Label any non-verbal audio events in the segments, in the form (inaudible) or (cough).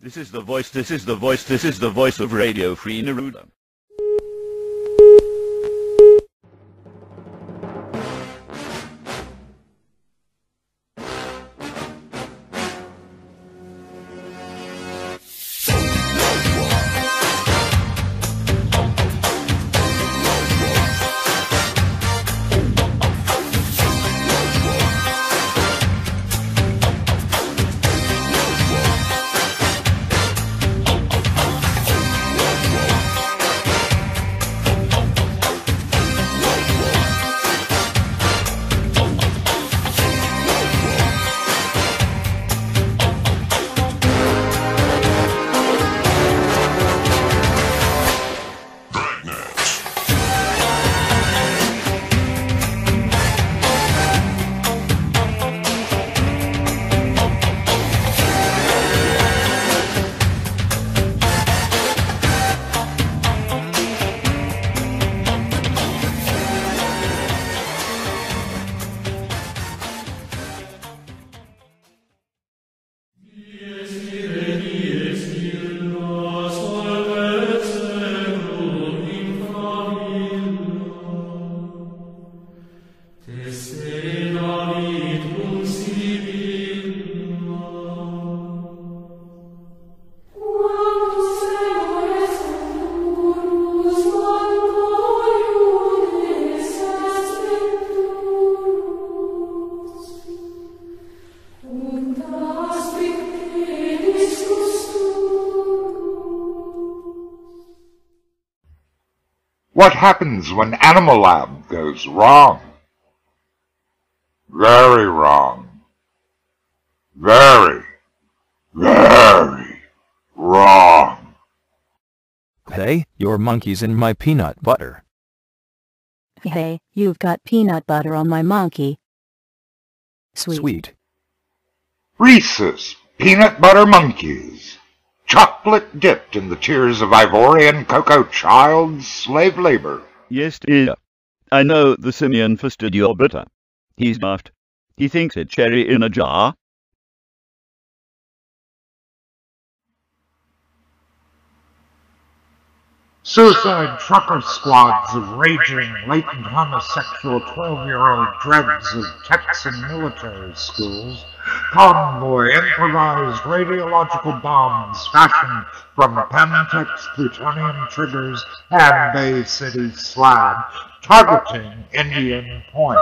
This is the voice, this is the voice, this is the voice of Radio Free Neruda. What happens when Animal Lab goes wrong? Very wrong. Very, very wrong. Hey, your monkey's in my peanut butter. Hey, you've got peanut butter on my monkey. Sweet. Sweet. Reese's Peanut Butter Monkeys. Chocolate dipped in the tears of Ivorian cocoa child slave labor. Yes, dear. I know the simian fisted your bitter. He's daft. He thinks it cherry in a jar. Suicide trucker squads of raging, latent homosexual 12-year-old dreads of Texan military schools convoy improvised radiological bombs fashioned from Pemtex plutonium triggers and Bay City slab, targeting Indian Point.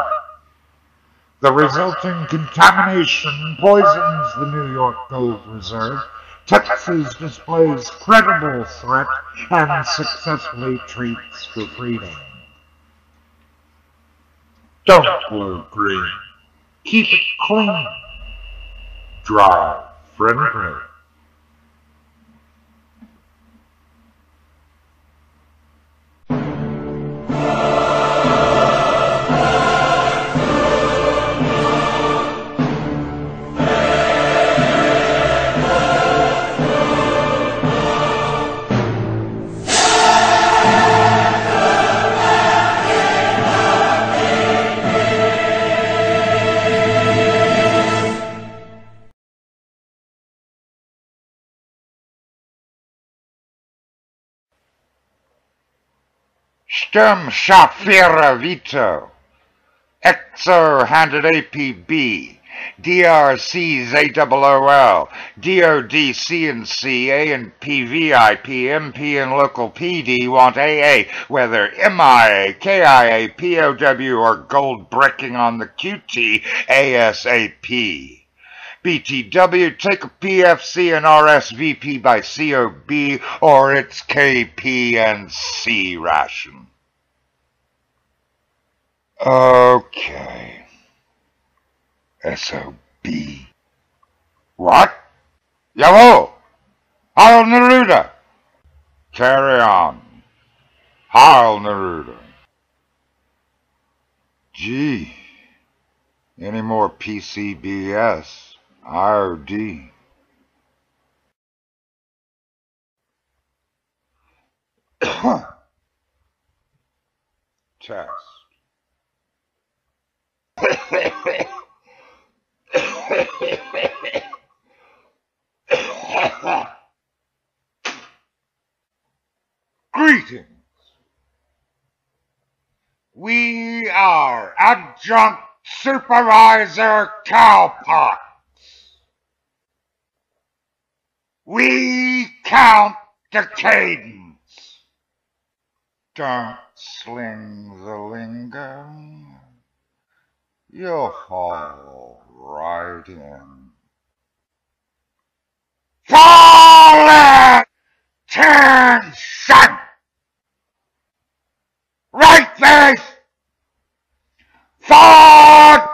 The resulting contamination poisons the New York Gold Reserve. Texas displays credible threat and successfully treats for freedom. Don't glow green. Keep it clean. Dry, friendly. Sturmscharführer Vito, Exo handed APB, DRC ZOOL, DOD CNC, A and PVIP, MP and local PD want AA, whether MIA, KIA, POW, or gold bricking on the QT ASAP. BTW, take a PFC and RSVP by COB or its KP and C ration. Okay. SOB. What? Jawohl! Heil Neruda! Carry on. Heil Neruda. Gee. Any more PCBS? IOD? (coughs) Test. (laughs) Greetings. We are Adjunct Supervisor Cowpox. We count the cadence. Don't sling the lingo. You'll fall right in. Fall Attention! Right face! Forward!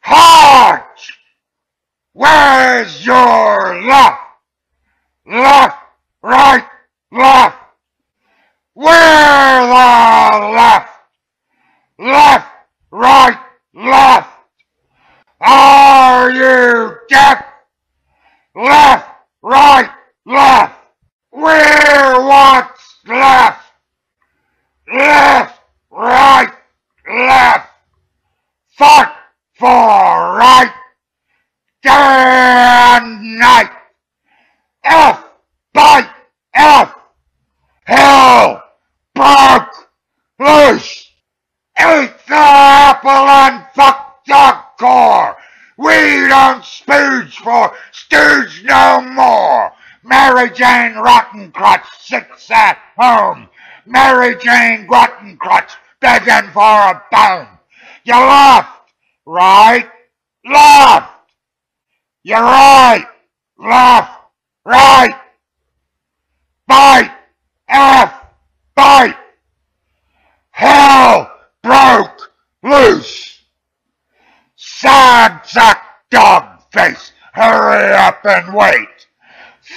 Hard! Where's your left? Left, right, left. Where the left? Left, right, left. Are you deaf? Left, right, left. Where what's left? Left, right, left. Fight for right. Day and night. F by F. Hell broke loose. Eat the apple and fuck the core. We don't spooge for stooge no more. Mary Jane Rottencrotch sits at home. Mary Jane Grottencrotch begging for a bone. You left, right, left. You're right, left, right. Bite, F, bite. Hell broke loose. Sad sack dog face, hurry up and wait.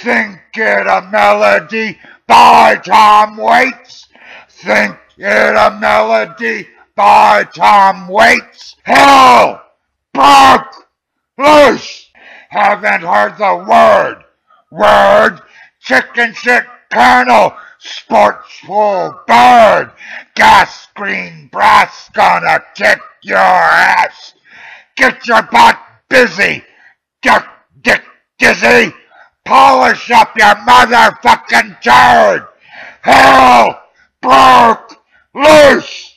Think it a melody by Tom Waits. Think it a melody by Tom Waits. Hell broke loose. Haven't heard the word. Word chicken shit colonel sportsful bird. Gas green brass gonna kick your ass. Get your butt busy. Duck dick dizzy. Polish up your motherfucking turd! Hell broke loose!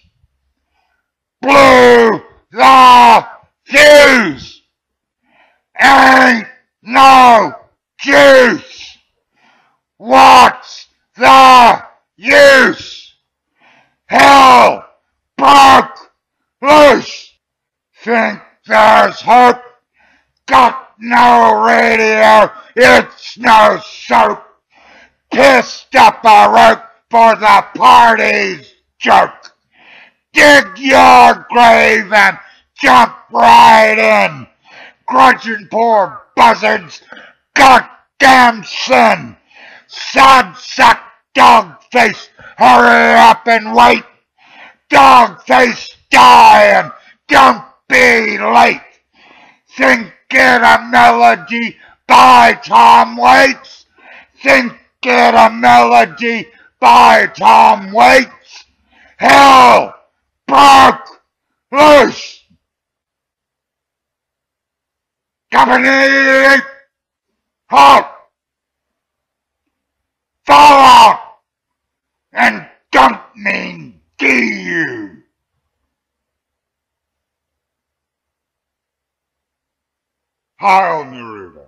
Blew the fuse! Ain't no juice! What's the use? Hell broke loose! Think there's hope? Got no radio, it's no soap. Pissed up a rope for the party's joke. Dig your grave and jump right in. Grudging poor buzzards, goddamn sin. Sad sack dog face, hurry up and wait. Dog face die and don't be late. Think it a melody by Tom Waits. Think it a melody by Tom Waits. Hell broke loose. Company halt. Fall out and don't mean you. Heil Neruda.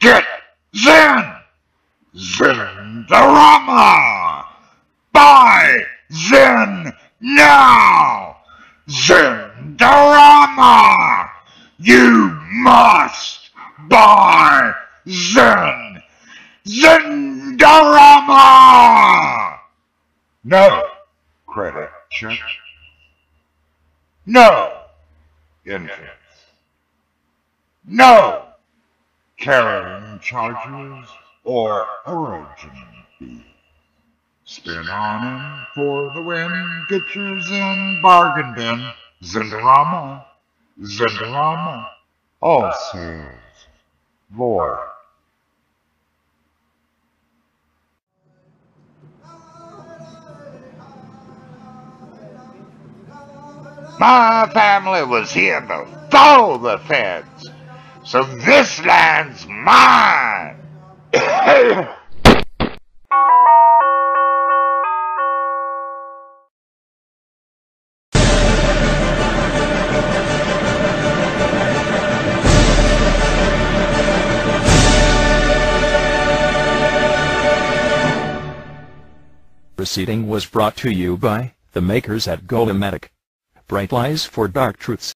Get Zen! Zendarama! Buy Zen now! Zendarama! You must buy Zen! Zendarama! No credit check. No infants. No carrying charges or erosion fees. Spin on in for the win. Get your Zen bargain bin. Zendarama. Zendarama. All sales. Lord. My family was here before the feds, so this land's mine. (coughs) Proceeding was brought to you by the makers at Golematic. Bright lies for dark truths.